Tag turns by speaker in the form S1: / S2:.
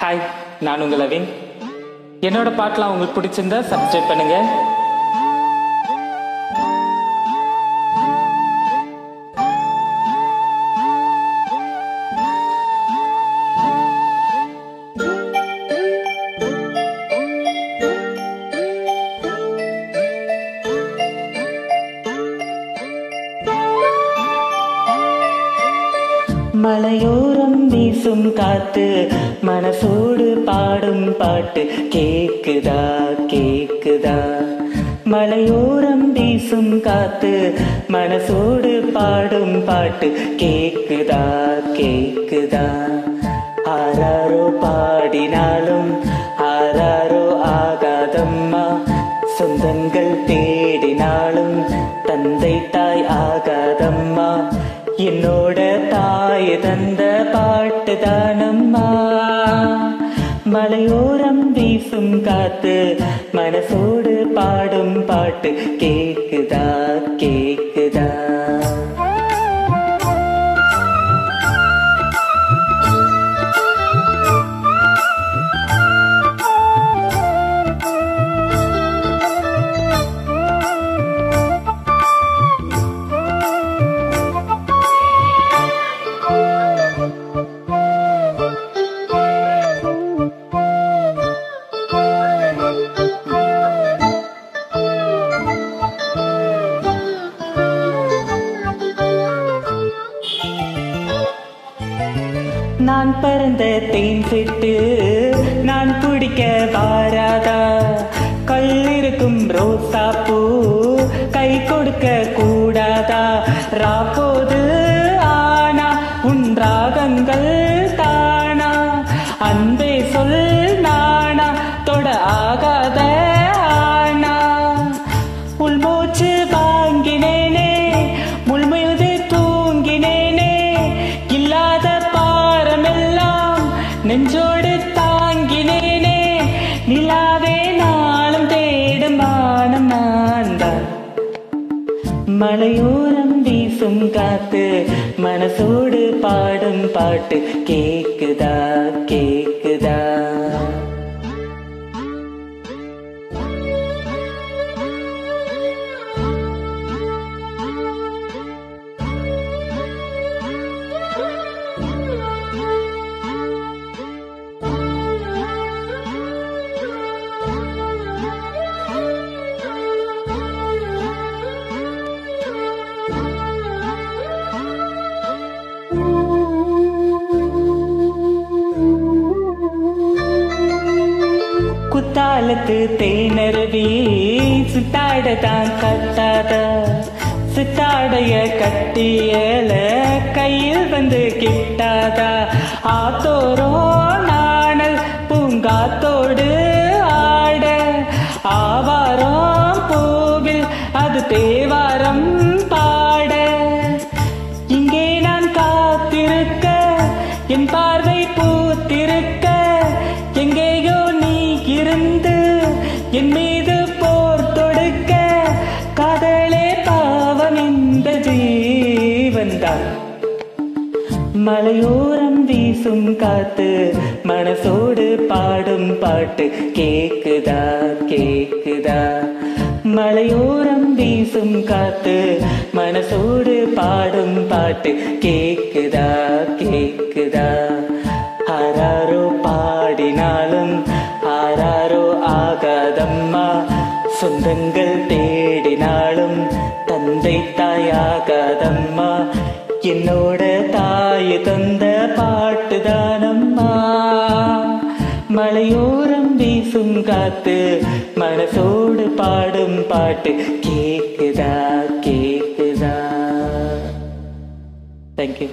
S1: Hi நான் உங்கள் லவின் என்னோட பாட்டெலாம் உங்களுக்கு பிடிச்சிருந்தா சப்ஸ்கிரைப் பண்ணுங்க. மலையோரம் வீசும் காத்து மனசோடு பாடும் பாட்டு கேக்குதா கேக்குதா? மலையோரம் வீசும் காத்து மனசோடு பாடும் பாட்டு கேக்குதா கேக்குதா? ஆராரோ பாடினாலும் ஆராரோ ஆகாதம்மா. சொந்தங்கள் தேடினாலும் தந்தை தாய் ஆகாதம்மா. என்னோட தாய் தந்த பாட்டு தானம்மா. மலையோரம் வீசும் காத்து மனசோடு பாடும் பாட்டு கேக்குதா கே நான் பறந்த தேன் சிட்டு நான் குடிக்க வாராதா? கல்லிருக்கும் ரோசா பூ கை கொடுக்க கூடாதா? ராப்போது ஆனா உன் ராகங்கள் நெஞ்சோடு தாங்கினேனே. நிலாவே நாளும் தேடும் வானம் நான்தான் மலையோரம் வீசும் காத்து மனசோடு பாடும் பாட்டு கேக்குதா கேக்குதா? குத்தாலத்து தேனருவி சுத்தாடதான் கத்தாத சுத்தாடைய கட்டியல கையில் வந்து கிட்டாதா. ஆத்தோரோ நாணல் பூங்காத்தோடு ஆட. ஆவாரம் பூவில் அது தேவாரம் பாட. இங்கே நான் காத்திருக்க என் பார்வை பூத்திருக்க. எங்கேயோ நீ இருந்து என் மீது போர் தொடுக்க காதலே பாவம் இந்த ஜீவன்தான் மலையோரம் வீசும் காத்து மனசோடு பாடும் பாட்டு கேக்குதா கேக்குதா? மலையோரம் வீசும் காத்து மனசோடு பாடும் பாட்டு கேக்குதா கேக்குதா? அம்மா சொந்தங்கள் தேடினாலும் தந்தை தாயாகாதம்மா. என்னோட தாய் தந்த பாட்டு தானம்மா மலையோரம் வீசும் காத்து மனசோடு பாடும் பாட்டு கேக்குதா கேக்குதா? தேங்க்யூ